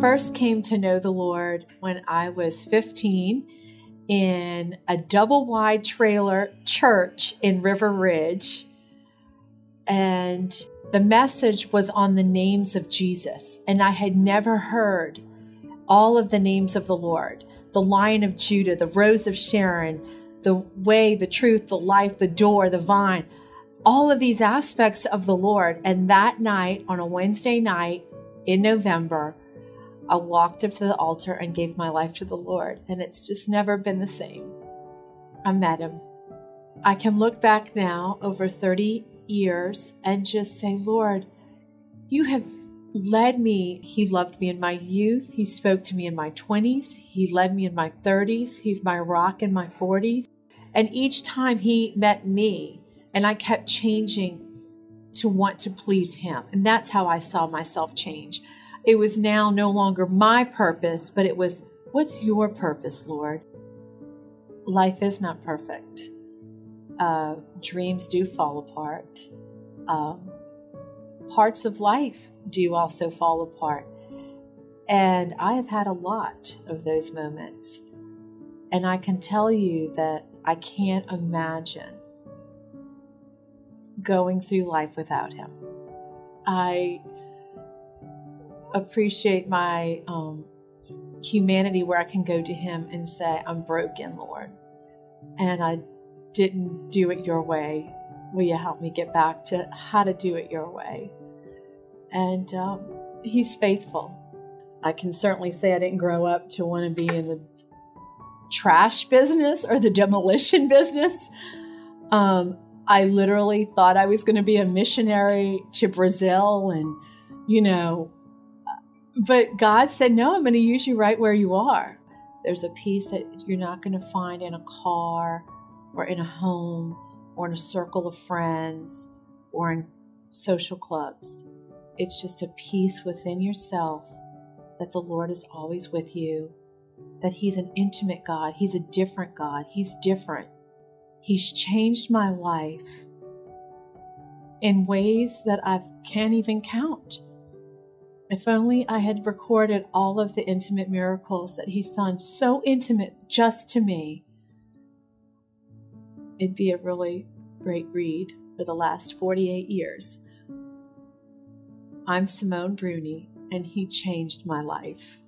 first came to know the Lord when I was 15 in a double wide trailer church in River Ridge. And the message was on the names of Jesus. And I had never heard all of the names of the Lord the Lion of Judah, the Rose of Sharon, the way, the truth, the life, the door, the vine, all of these aspects of the Lord. And that night, on a Wednesday night in November, I walked up to the altar and gave my life to the Lord. And it's just never been the same. I met him. I can look back now over 30 years and just say, Lord, you have led me. He loved me in my youth. He spoke to me in my 20s. He led me in my 30s. He's my rock in my 40s. And each time he met me, and I kept changing to want to please him. And that's how I saw myself change. It was now no longer my purpose, but it was, what's your purpose, Lord? Life is not perfect. Uh, dreams do fall apart. Um, parts of life do also fall apart. And I have had a lot of those moments. And I can tell you that I can't imagine going through life without him. I appreciate my um, humanity where I can go to him and say, I'm broken, Lord. And I didn't do it your way. Will you help me get back to how to do it your way? And um, he's faithful. I can certainly say I didn't grow up to want to be in the trash business or the demolition business. Um, I literally thought I was going to be a missionary to Brazil and, you know, but God said, no, I'm going to use you right where you are. There's a peace that you're not going to find in a car or in a home or in a circle of friends or in social clubs. It's just a peace within yourself that the Lord is always with you, that He's an intimate God, He's a different God, He's different. He's changed my life in ways that I can't even count. If only I had recorded all of the intimate miracles that He's done, so intimate just to me, it'd be a really great read for the last 48 years. I'm Simone Bruni, and He changed my life.